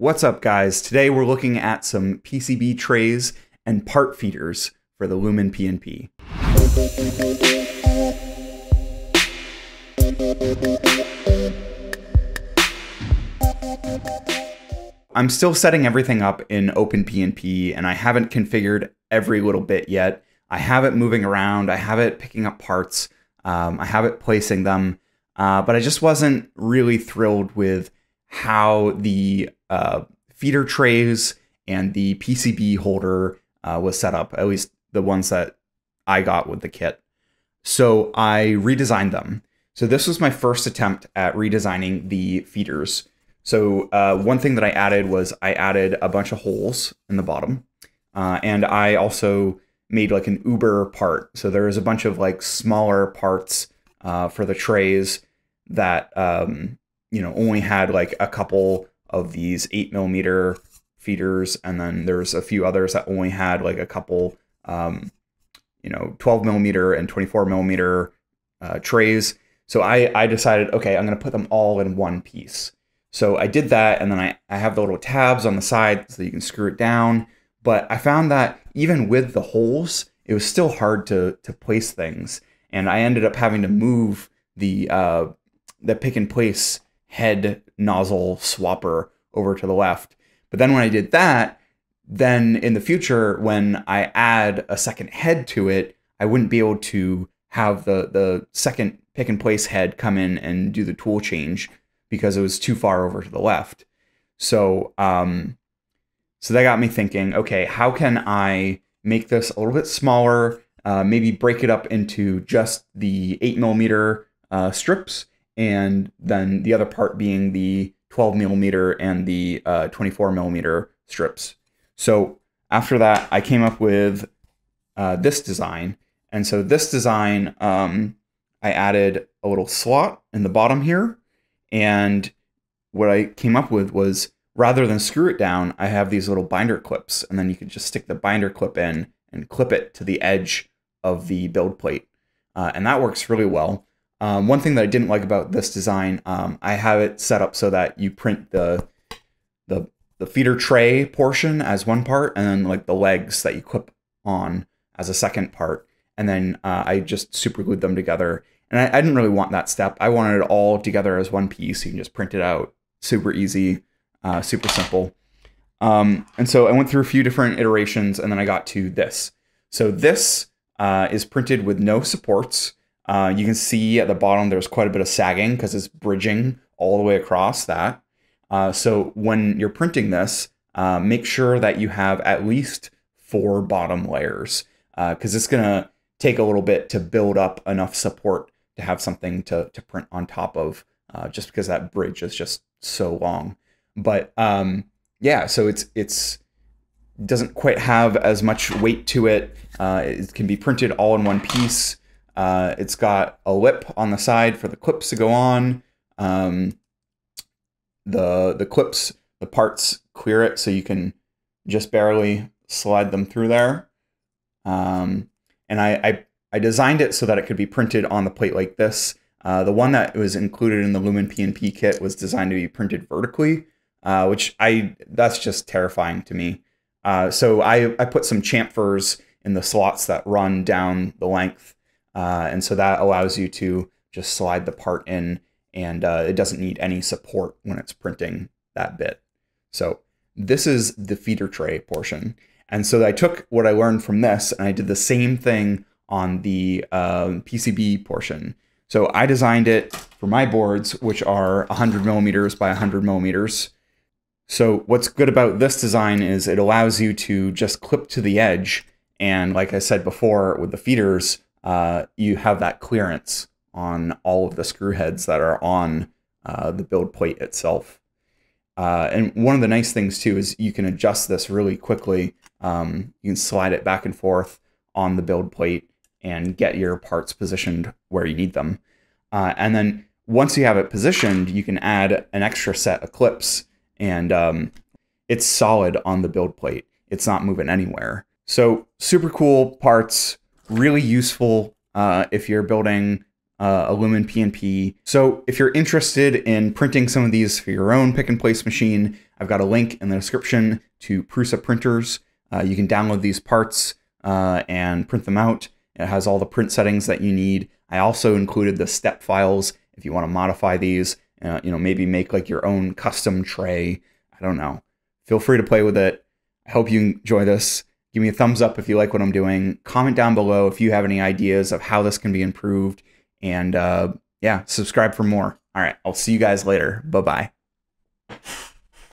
What's up guys? Today we're looking at some PCB trays and part feeders for the Lumen PNP. I'm still setting everything up in OpenPNP and I haven't configured every little bit yet. I have it moving around, I have it picking up parts, um, I have it placing them, uh, but I just wasn't really thrilled with how the uh, feeder trays and the PCB holder uh, was set up, at least the ones that I got with the kit. So I redesigned them. So this was my first attempt at redesigning the feeders. So uh, one thing that I added was I added a bunch of holes in the bottom, uh, and I also made like an Uber part. So there is a bunch of like smaller parts uh, for the trays that um, you know only had like a couple of these eight millimeter feeders, and then there's a few others that only had like a couple, um, you know, 12 millimeter and 24 millimeter uh, trays. So I I decided okay, I'm gonna put them all in one piece. So I did that, and then I I have the little tabs on the side so you can screw it down. But I found that even with the holes, it was still hard to to place things, and I ended up having to move the uh, the pick and place head nozzle swapper over to the left. But then when I did that, then in the future, when I add a second head to it, I wouldn't be able to have the, the second pick and place head come in and do the tool change because it was too far over to the left. So, um, so that got me thinking, okay, how can I make this a little bit smaller? Uh, maybe break it up into just the eight millimeter uh, strips and then the other part being the 12 millimeter and the uh, 24 millimeter strips. So after that, I came up with uh, this design. And so this design, um, I added a little slot in the bottom here. And what I came up with was rather than screw it down, I have these little binder clips. And then you can just stick the binder clip in and clip it to the edge of the build plate. Uh, and that works really well. Um, one thing that I didn't like about this design, um, I have it set up so that you print the the the feeder tray portion as one part, and then like the legs that you clip on as a second part, and then uh, I just super glued them together. And I, I, didn't really want that step. I wanted it all together as one piece. You can just print it out, super easy, uh, super simple. Um, and so I went through a few different iterations, and then I got to this. So this uh, is printed with no supports. Uh, you can see at the bottom there's quite a bit of sagging because it's bridging all the way across that. Uh, so when you're printing this, uh, make sure that you have at least four bottom layers because uh, it's going to take a little bit to build up enough support to have something to, to print on top of uh, just because that bridge is just so long. But um, yeah, so it's it's doesn't quite have as much weight to it. It can be printed all in one piece. Uh, it's got a lip on the side for the clips to go on. Um, the the clips, the parts clear it so you can just barely slide them through there. Um, and I, I, I designed it so that it could be printed on the plate like this. Uh, the one that was included in the Lumen PNP kit was designed to be printed vertically, uh, which I that's just terrifying to me. Uh, so I, I put some chamfers in the slots that run down the length uh, and so that allows you to just slide the part in and uh, it doesn't need any support when it's printing that bit. So this is the feeder tray portion. And so I took what I learned from this and I did the same thing on the um, PCB portion. So I designed it for my boards, which are 100 millimeters by 100 millimeters. So what's good about this design is it allows you to just clip to the edge. And like I said before with the feeders, uh, you have that clearance on all of the screw heads that are on uh, the build plate itself. Uh, and one of the nice things too is you can adjust this really quickly. Um, you can slide it back and forth on the build plate and get your parts positioned where you need them. Uh, and then once you have it positioned, you can add an extra set of clips and um, it's solid on the build plate. It's not moving anywhere. So super cool parts really useful uh, if you're building uh, a Lumen PNP. So if you're interested in printing some of these for your own pick and place machine, I've got a link in the description to Prusa printers. Uh, you can download these parts uh, and print them out. It has all the print settings that you need. I also included the step files if you want to modify these. Uh, you know, maybe make like your own custom tray. I don't know. Feel free to play with it. I hope you enjoy this. Give me a thumbs up if you like what I'm doing. Comment down below if you have any ideas of how this can be improved. And uh, yeah, subscribe for more. All right, I'll see you guys later. Bye bye.